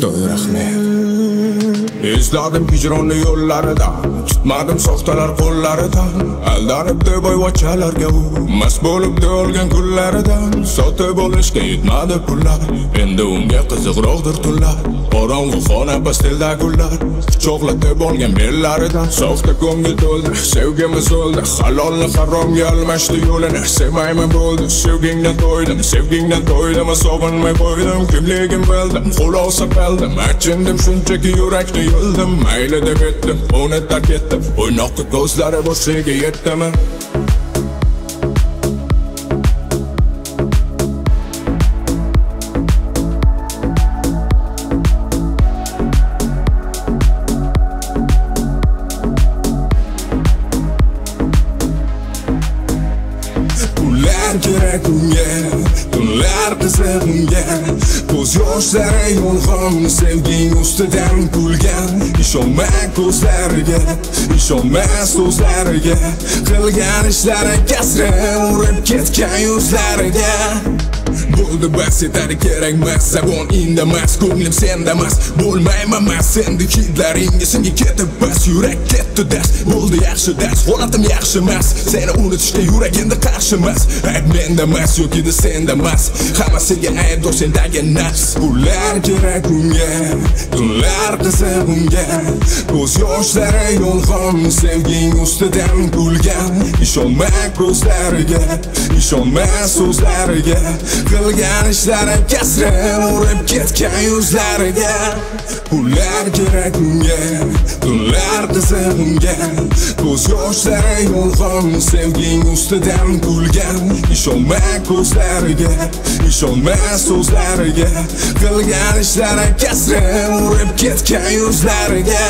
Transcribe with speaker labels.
Speaker 1: Το Ραχμέ. Izladim hijronni yo'llarida Tutmadim soxtalar qo'llaridan. Aldanib boyvachchalarga u Mast bo'lib o'lgan kunlaridan. Sotib olishga yetmadi pullar Endi unga qiziqroqdir tunlar. Qorong'u xona pastelda gullar Quchoqlatib olgan bellaridan. Softa ko'ngil to'ldi Sevgimiz o'ldi. Halolni haromga almashdi yo'lini Sevmayman bo'ldi. Sevgingdan to'ydim Sevgingdan to'ydim Sog'inmay qo'ydim. Kimligim bildim Xulosa qildim. Achindim shunchaki yurakni güldüm Eyle de gittim onu terk ettim Oynaklı gözlere bu sevgi yetti mi? Unga Tunlar qiziq unga Ko'z yoshlari yolg'on Sevging ustidan kulgan Ishonma ko'zlariga Ishonma so'zlariga Qilgan ishlari kasri Urib ketgan yuzlariga Bo'ldi bas yetadi kerakmas Zabon indamas Ko'nglim sendamas Bo'lmayman mas Sendek hidlaringga Senga ketib bas Yurak ketdi dast Bo'ldi yaxshi dars Holatim yaxshi emas Seni unutishga yurak endi qarshi emas Ayb menda emas yoki de senda emas Hammasiga aybdor sendagi nafs Pullar kerak unga Tunlar qiziq unga Ko'z yoshlari yolg'on Sevging ustidan kulgan Ishonma ko'zlariga Ishonma so'zlariga Qilgan ishlarim kasrim Urib ketgan yuzlariga. Pullar kerak unga Tunlar qiziq unga Ko'z yoshlari yolg'on Sevging ustidan kulgan. Ishonma ko'zlariga Ishonma so'zlariga. Qilgan ishlari kasrim Urib ketgan yuzlariga.